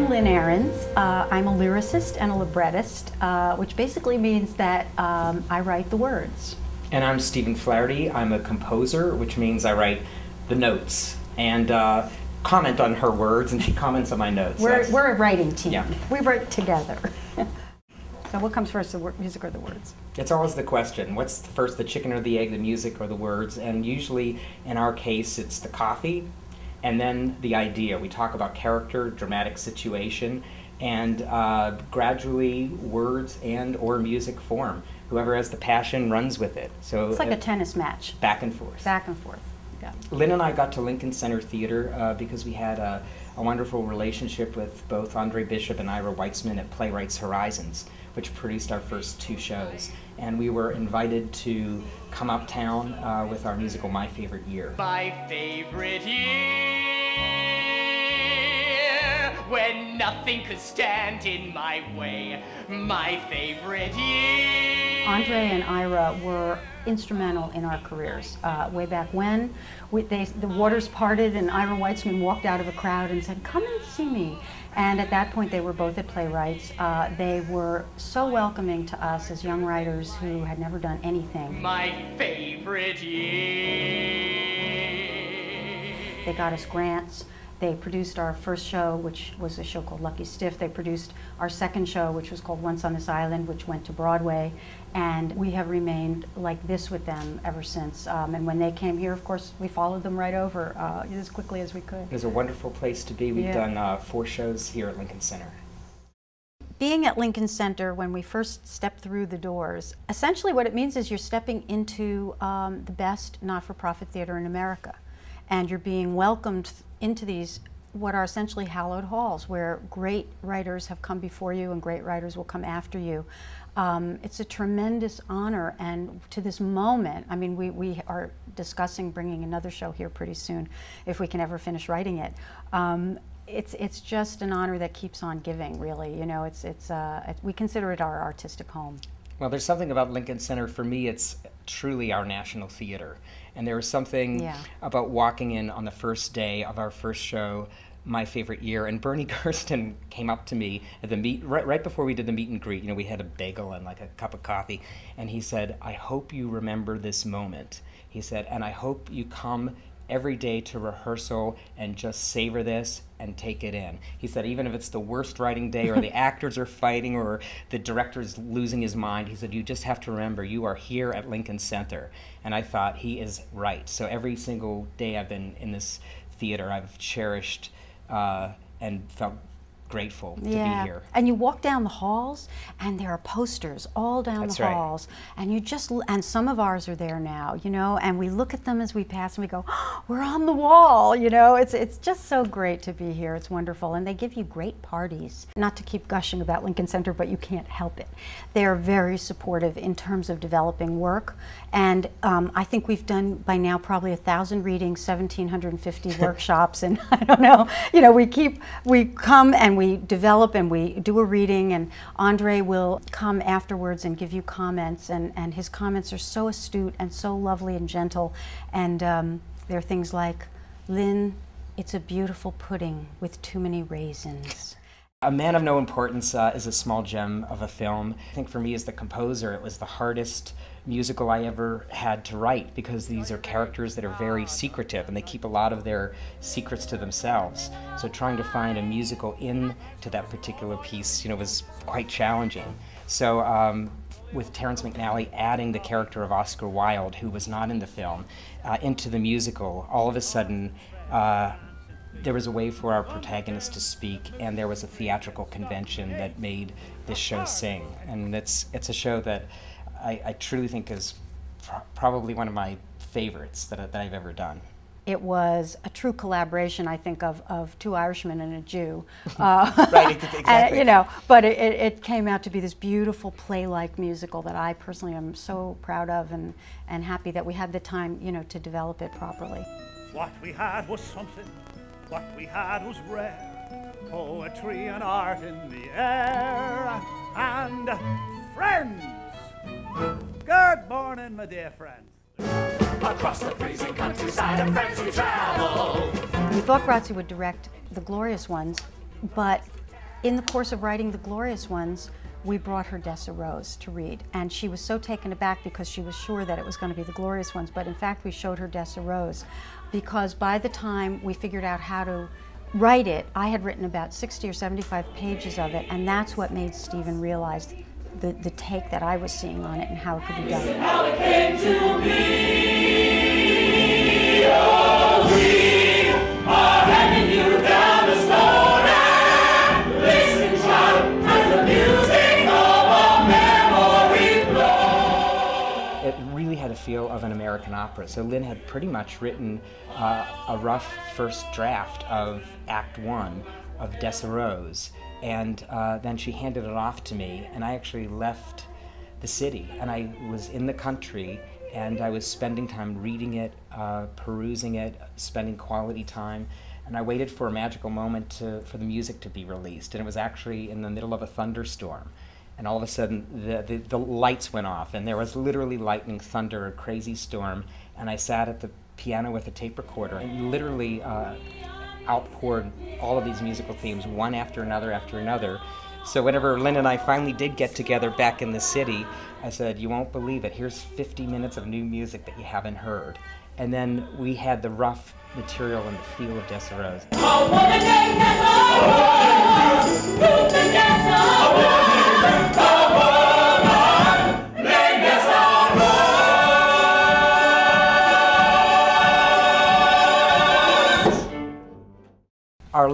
I'm Lynn Ahrens. Uh, I'm a lyricist and a librettist, uh, which basically means that um, I write the words. And I'm Stephen Flaherty. I'm a composer, which means I write the notes and uh, comment on her words, and she comments on my notes. We're, we're a writing team. Yeah. We write together. so, what comes first, the music or the words? It's always the question what's first, the chicken or the egg, the music or the words? And usually, in our case, it's the coffee and then the idea. We talk about character, dramatic situation, and uh, gradually words and or music form. Whoever has the passion runs with it. So it's like a tennis match. Back and forth. Back and forth. Yeah. Lynn and I got to Lincoln Center Theater uh, because we had a, a, wonderful relationship with both Andre Bishop and Ira Weitzman at Playwrights Horizons, which produced our first two shows. And we were invited to come uptown uh, with our musical My Favorite Year. My favorite year, when nothing could stand in my way. My favorite year. Andre and Ira were instrumental in our careers. Uh, way back when, we, they, the waters parted and Ira Weitzman walked out of a crowd and said, come and see me. And at that point, they were both at Playwrights. Uh, they were so welcoming to us as young writers who had never done anything. My favorite year. They got us grants. They produced our first show, which was a show called Lucky Stiff. They produced our second show, which was called Once on This Island, which went to Broadway. And we have remained like this with them ever since. Um, and when they came here, of course, we followed them right over uh, as quickly as we could. It was a wonderful place to be. We've Yeah. done uh, four shows here at Lincoln Center. being at Lincoln Center when we first stepped through the doors, essentially what it means is you're stepping into um, the best not-for-profit theater in America, and you're being welcomed into these what are essentially hallowed halls where great writers have come before you and great writers will come after you. Um, it's a tremendous honor, and to this moment, I mean, we, we are discussing bringing another show here pretty soon if we can ever finish writing it. Um, it's it's just an honor that keeps on giving. Really, you know, it's it's uh, it, we consider it our artistic home. Well, there's something about Lincoln Center. For me, it's truly our national theater. And there was something Yeah. about walking in on the first day of our first show, my favorite year. And Bernie Gersten came up to me at the meet right, right before we did the meet and greet. You know, we had a bagel and like a cup of coffee, and he said, "I hope you remember this moment." He said, "And I hope you come." Every day to rehearsal and just savor this and take it in. He said, even if it's the worst writing day or the actors are fighting or the director's losing his mind, he said, you just have to remember you are here at Lincoln Center. And I thought, he is right. So every single day I've been in this theater, I've cherished uh, and felt grateful to be here. And you walk down the halls, and there are posters all down That's the right. halls, and you just and some of ours are there now, you know. And we look at them as we pass, and we go, oh, "We're on the wall," you know. It's it's just so great to be here. It's wonderful, and they give you great parties. Not to keep gushing about Lincoln Center, but you can't help it. They are very supportive in terms of developing work, and um, I think we've done by now probably a thousand readings, seventeen hundred and fifty workshops, and I don't know. You know, we keep we come and we develop and we do a reading, and Andre will come afterwards and give you comments, and, and his comments are so astute and so lovely and gentle. And um, there are things like, Lynn, it's a beautiful pudding with too many raisins. A Man of No Importance uh, is a small gem of a film. I think for me, as the composer, it was the hardest musical I ever had to write because these are characters that are very secretive and they keep a lot of their secrets to themselves. So trying to find a musical in to that particular piece, you know, was quite challenging. So um, with Terrence McNally adding the character of Oscar Wilde, who was not in the film, uh, into the musical, all of a sudden. Uh, there was a way for our protagonist to speak, and there was a theatrical convention that made this show sing. And it's it's a show that I, I truly think is pro- probably one of my favorites that, I- that I've ever done. It was a true collaboration, I think, of, of two Irishmen and a Jew. Uh, Right, ex- and, exactly. you know, but it, it, it came out to be this beautiful play-like musical that I personally am so proud of and, and happy that we had the time, you know, to develop it properly. What we had was something, what we had was rare. Poetry and art in the air, and friends. Good morning, my dear friends. Across the freezing countryside of France we travel. We thought Graci would direct The Glorious Ones, but in the course of writing The Glorious Ones, we brought her Dessa Rose to read. And she was so taken aback because she was sure that it was going to be The Glorious Ones. But in fact, we showed her Dessa Rose because by the time we figured out how to write it, I had written about 60 or 75 pages of it. And that's what made Stephen realize the, the take that I was seeing on it and how it could be done. American opera. So Lynn had pretty much written uh, a rough first draft of Act One of Dessa Rose, and uh, then she handed it off to me, and I actually left the city, and I was in the country, and I was spending time reading it, uh, perusing it, spending quality time, and I waited for a magical moment to, for the music to be released, and it was actually in the middle of a thunderstorm and all of a sudden the, the, the, lights went off and there was literally lightning thunder a crazy storm and i sat at the piano with a tape recorder and literally uh, outpoured all of these musical themes one after another after another. So whenever lynn and i finally did get together back in the city i said you won't believe it. Here's 50 minutes of new music that you haven't heard and then we had the rough material and the feel of Dessa Rose. our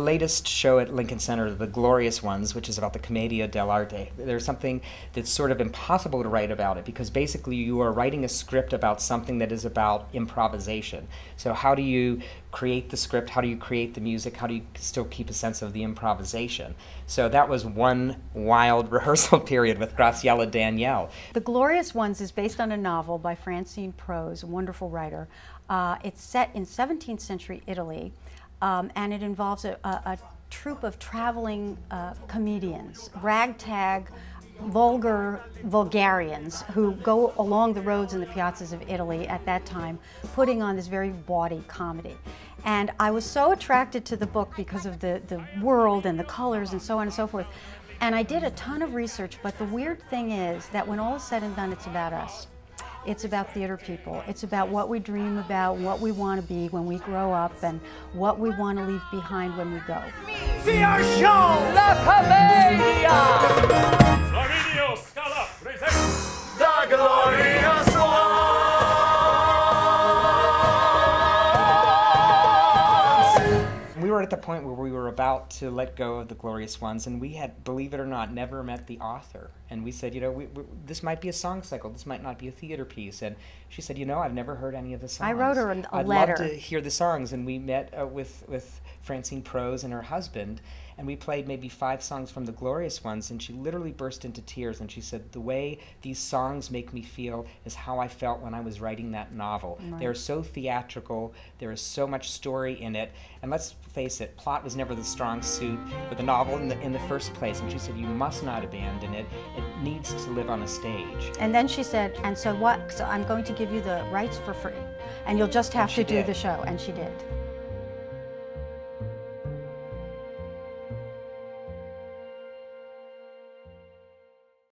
latest show at Lincoln Center, The Glorious Ones, which is about the Commedia dell'arte, there's something that's sort of impossible to write about it because basically you are writing a script about something that is about improvisation. So, how do you create the script? How do you create the music? How do you still keep a sense of the improvisation? So, that was one wild rehearsal period with Graciela Daniele. The Glorious Ones is based on a novel by Francine Prose, a wonderful writer. Uh, it's set in 17th century Italy um, and it involves a, a, a troupe of traveling uh, comedians, ragtag, vulgar vulgarians who go along the roads and the piazzas of Italy at that time, putting on this very bawdy comedy. And I was so attracted to the book because of the, the world and the colors and so on and so forth. And I did a ton of research, but the weird thing is that when all is said and done, it's about us. It's about theater people. It's about what we dream about, what we want to be when we grow up, and what we want to leave behind when we go. See our show, La Commedia! Flaminio at the point where we were about to let go of the glorious ones, and we had, believe it or not, never met the author. And we said, you know, we, we, this might be a song cycle. This might not be a theater piece. And she said, you know, I've never heard any of the songs. I wrote her a I'd letter. I'd love to hear the songs. And we met uh, with with Francine Prose and her husband, and we played maybe five songs from the glorious ones and she literally burst into tears and she said the way these songs make me feel is how i felt when i was writing that novel. Right. they're so theatrical. There is so much story in it. And let's face it plot was never the strong suit for the novel in the, in the first place. And she said you must not abandon it. It needs to live on a stage. And then she said and so what? So i'm going to give you the rights for free. And you'll just have to do did. the show. And she did